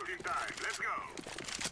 Acting time. Let's go.